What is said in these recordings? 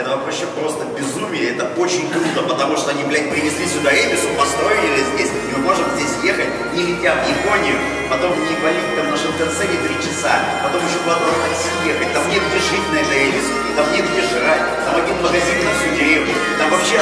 это вообще просто безумие, это очень круто, потому что они, блядь, привезли сюда Эбису, построили здесь, мы можем здесь ехать, не летя в Японию, потом не валить там на Шантенсене три часа, потом еще куда-то на такси ехать, там нет где жить на этой Эбису, там нет где жрать, там один магазин на всю деревню, там вообще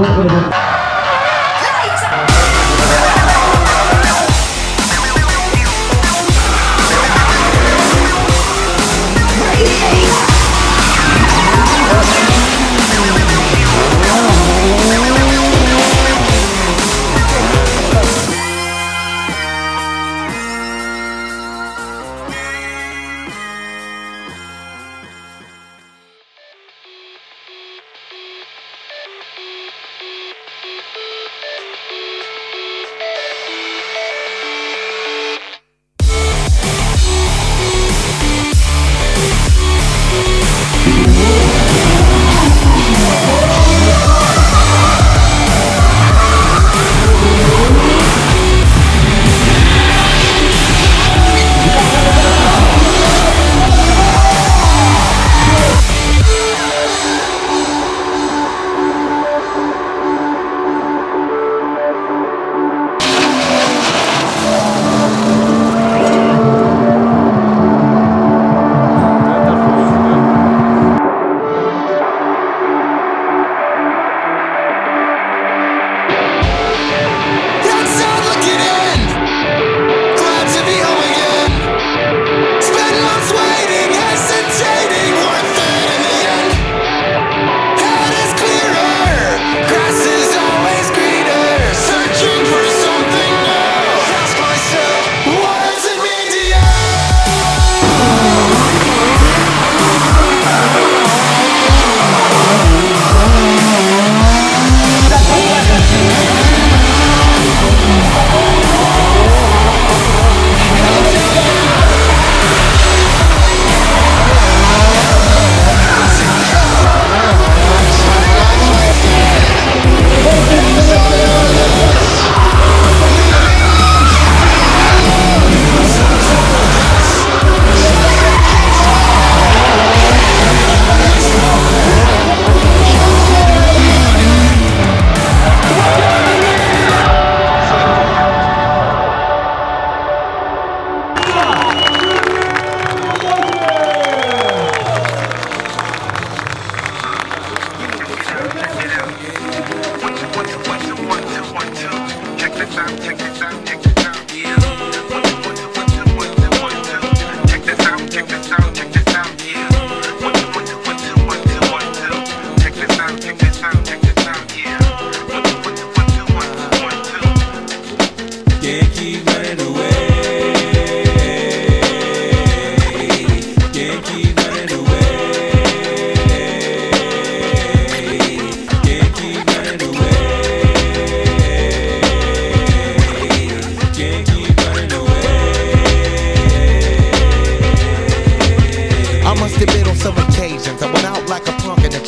Outside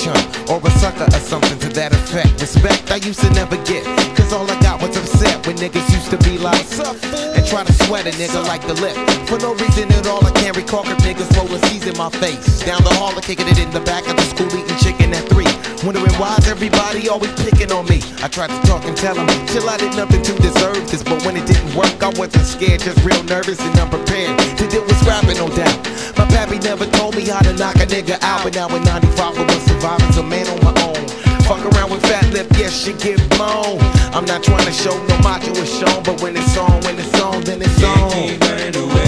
chump Or a sucker or something to that effect. Respect I used to never get Cause all I got was upset when niggas used to be like And try to sweat a nigga like the lip. For no reason at all I can't recall cause niggas rolling C's in my face. Down the hall and kicking it in the back of the school eating chicken at three. Wondering why's everybody always picking on me? I tried to talk and tell them Chill I did nothing to deserve this. But when it didn't work I wasn't scared Just real nervous and unprepared To deal with scrapping no doubt. My pappy never told me how to knock a nigga out But now in 95 I was surviving a man on my own Fuck around with fat lip, yes, shit get blown I'm not trying to show no macho is shown But when it's on, when it's on, then it's on keep running away.